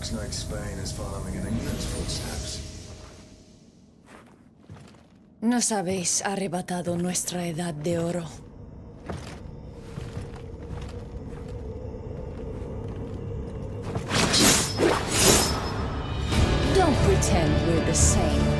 Looks like Spain is following in England's footsteps. Nos habéis arrebatado nuestra edad de oro. Don't pretend we're the same.